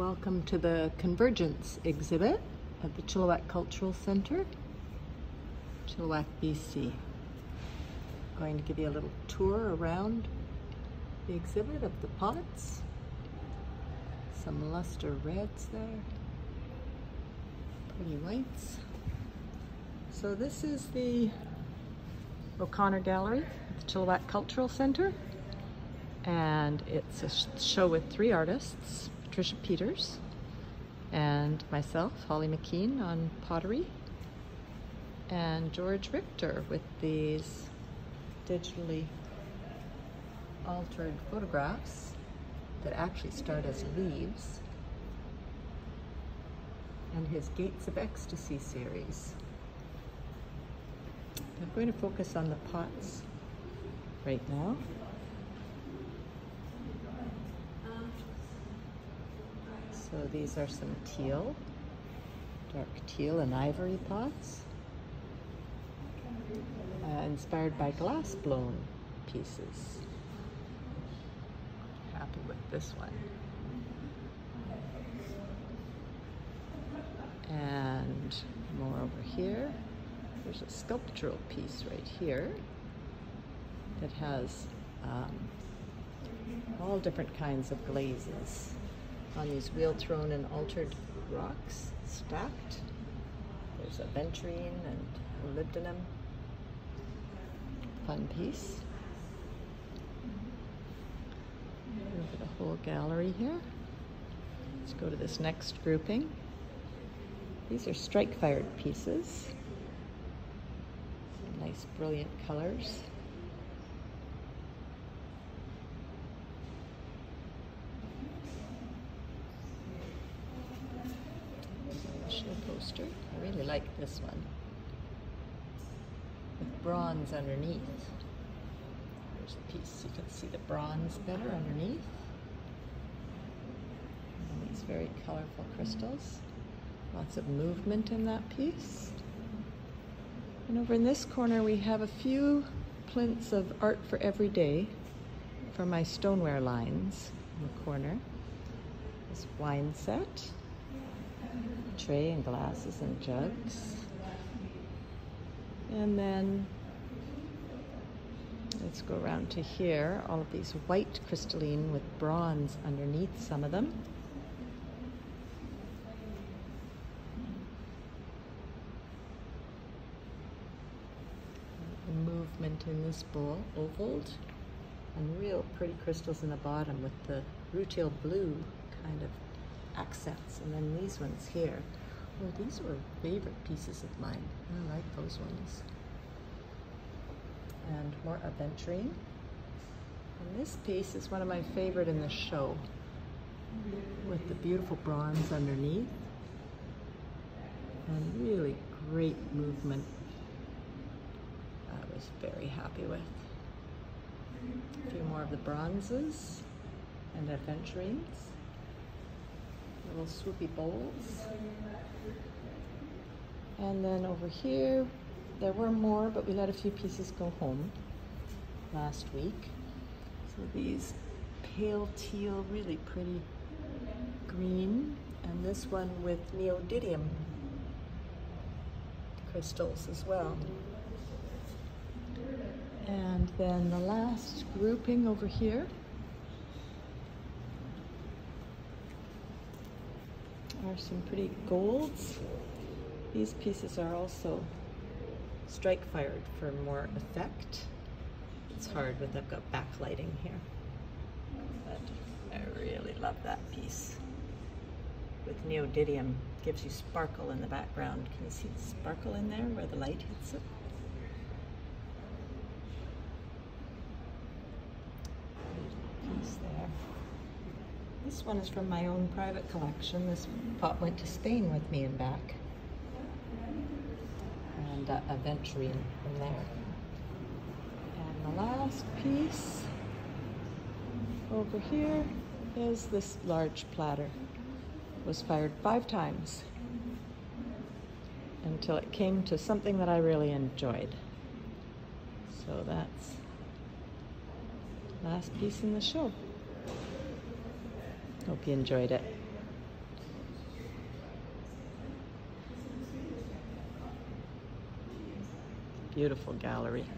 Welcome to the Convergence exhibit at the Chilliwack Cultural Centre, Chilliwack, BC. I'm Going to give you a little tour around the exhibit of the pots. Some luster reds there, pretty whites. So this is the O'Connor Gallery at the Chilliwack Cultural Centre and it's a show with three artists Patricia Peters and myself, Holly McKeen on pottery, and George Richter with these digitally altered photographs that actually start as leaves and his Gates of Ecstasy series. I'm going to focus on the pots right now. So these are some teal, dark teal and ivory pots, uh, inspired by glass blown pieces. Happy with this one. And more over here. There's a sculptural piece right here that has um, all different kinds of glazes on these wheel thrown and altered rocks stacked. There's a aventurine and molybdenum. Fun piece. Over the whole gallery here. Let's go to this next grouping. These are strike fired pieces. Nice brilliant colors. I really like this one. With bronze underneath. There's a piece, you can see the bronze better underneath. And these very colorful crystals. Lots of movement in that piece. And over in this corner we have a few plinths of art for every day for my stoneware lines in the corner. This wine set tray and glasses and jugs. And then let's go around to here. All of these white crystalline with bronze underneath some of them. Movement in this bowl, ovaled, and real pretty crystals in the bottom with the rutile blue kind of accents. And then these ones here. Oh, these were favorite pieces of mine. I like those ones. And more aventurine. And this piece is one of my favorite in the show with the beautiful bronze underneath and really great movement. I was very happy with. A few more of the bronzes and aventurines little swoopy bowls. And then over here, there were more, but we let a few pieces go home last week. So these pale teal, really pretty green, and this one with neodymium crystals as well. And then the last grouping over here are some pretty golds. These pieces are also strike fired for more effect. It's hard with I've got backlighting here. But I really love that piece. With neodymium, gives you sparkle in the background. Can you see the sparkle in there where the light hits it? This one is from my own private collection. This pot went to Spain with me and back. And uh, aventurine from there. And the last piece over here is this large platter. It was fired five times until it came to something that I really enjoyed. So that's last piece in the show. Hope you enjoyed it. Beautiful gallery.